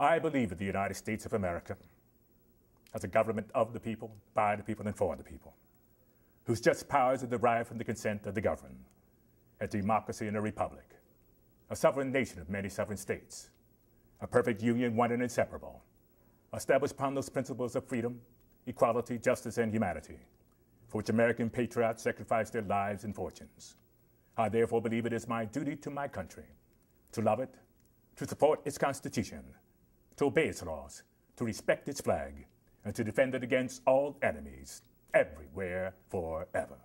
I believe in the United States of America as a government of the people, by the people, and for the people, whose just powers are derived from the consent of the governed, a democracy and a republic, a sovereign nation of many sovereign states, a perfect union, one and inseparable, established upon those principles of freedom, equality, justice, and humanity, for which American patriots sacrificed their lives and fortunes. I therefore believe it is my duty to my country to love it, to support its Constitution, to obey its laws, to respect its flag, and to defend it against all enemies, everywhere, forever.